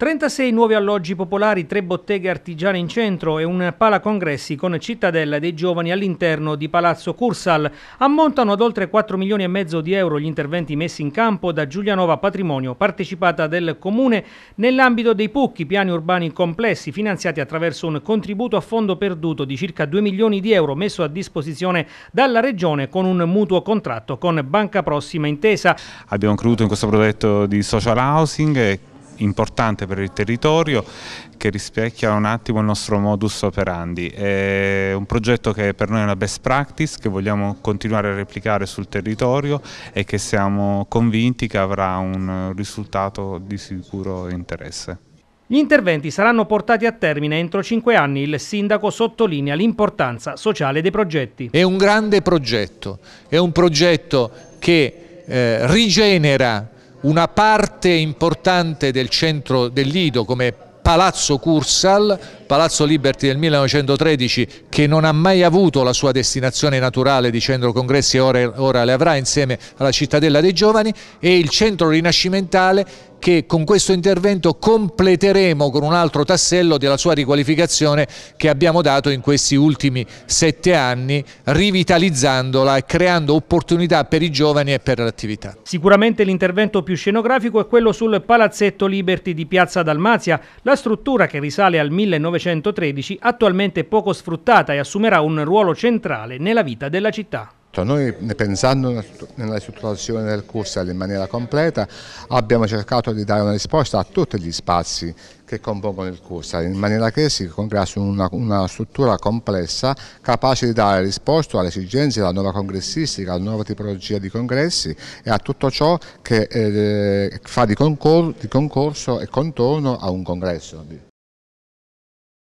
36 nuovi alloggi popolari, tre botteghe artigiane in centro e un palacongressi con cittadella dei giovani all'interno di Palazzo Cursal. Ammontano ad oltre 4 milioni e mezzo di euro gli interventi messi in campo da Giulianova Patrimonio, partecipata del Comune nell'ambito dei PUCchi, piani urbani complessi, finanziati attraverso un contributo a fondo perduto di circa 2 milioni di euro messo a disposizione dalla Regione con un mutuo contratto con Banca Prossima Intesa. Abbiamo creduto in questo progetto di social housing importante per il territorio che rispecchia un attimo il nostro modus operandi. È un progetto che per noi è una best practice, che vogliamo continuare a replicare sul territorio e che siamo convinti che avrà un risultato di sicuro interesse. Gli interventi saranno portati a termine entro cinque anni. Il sindaco sottolinea l'importanza sociale dei progetti. È un grande progetto, è un progetto che eh, rigenera una parte importante del centro del Lido come Palazzo Cursal, Palazzo Liberty del 1913 che non ha mai avuto la sua destinazione naturale di centro congressi e ora, ora le avrà insieme alla cittadella dei giovani e il centro rinascimentale che con questo intervento completeremo con un altro tassello della sua riqualificazione che abbiamo dato in questi ultimi sette anni, rivitalizzandola e creando opportunità per i giovani e per l'attività. Sicuramente l'intervento più scenografico è quello sul Palazzetto Liberty di Piazza Dalmazia, la struttura che risale al 1913, attualmente poco sfruttata e assumerà un ruolo centrale nella vita della città. Noi pensando nella ristrutturazione del Cursal in maniera completa abbiamo cercato di dare una risposta a tutti gli spazi che compongono il Cursal in maniera che si congregasse una, una, struttura complessa capace di dare risposta alle esigenze della nuova congressistica, alla nuova tipologia di congressi e a tutto ciò che eh, fa di, concor di concorso e contorno a un congresso.